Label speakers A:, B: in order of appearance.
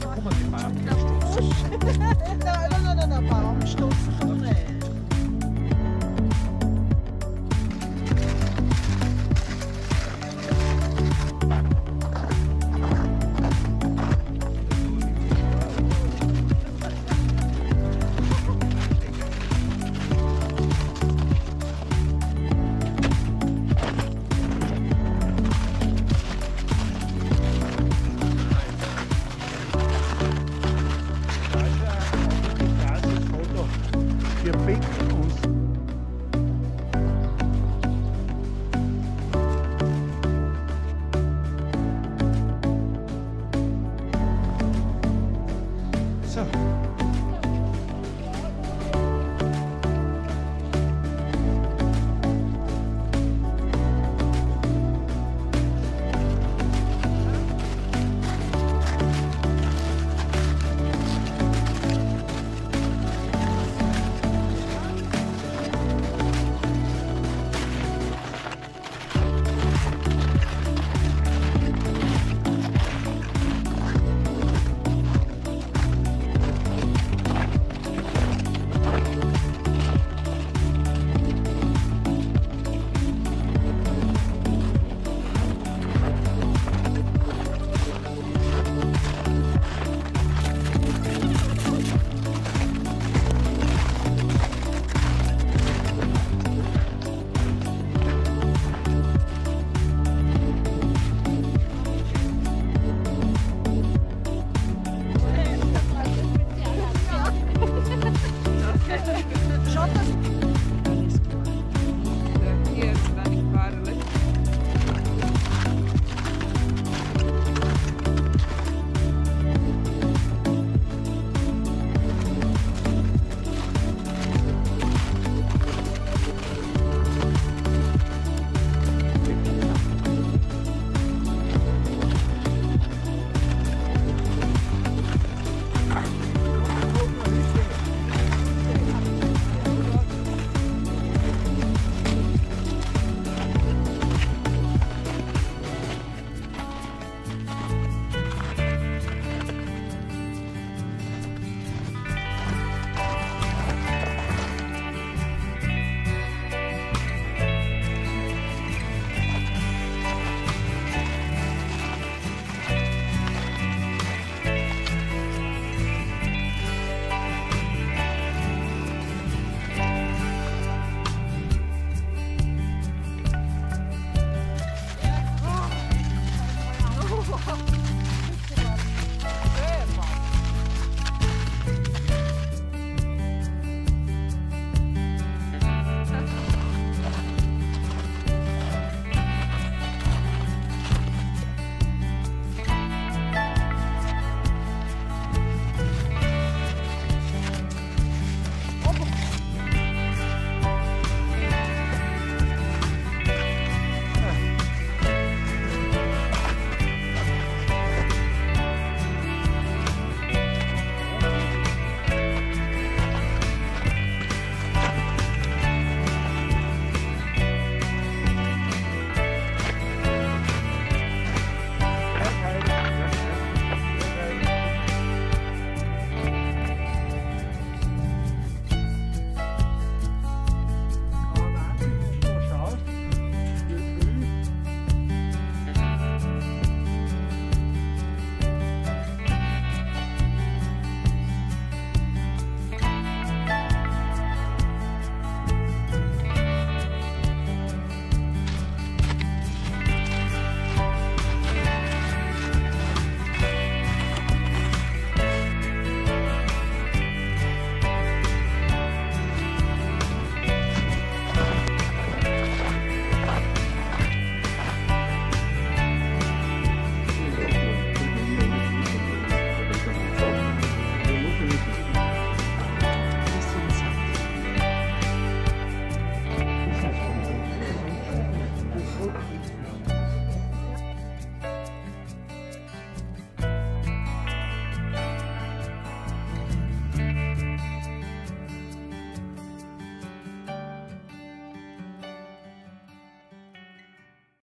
A: Não, não, não, não, não, para. Estou-se
B: So.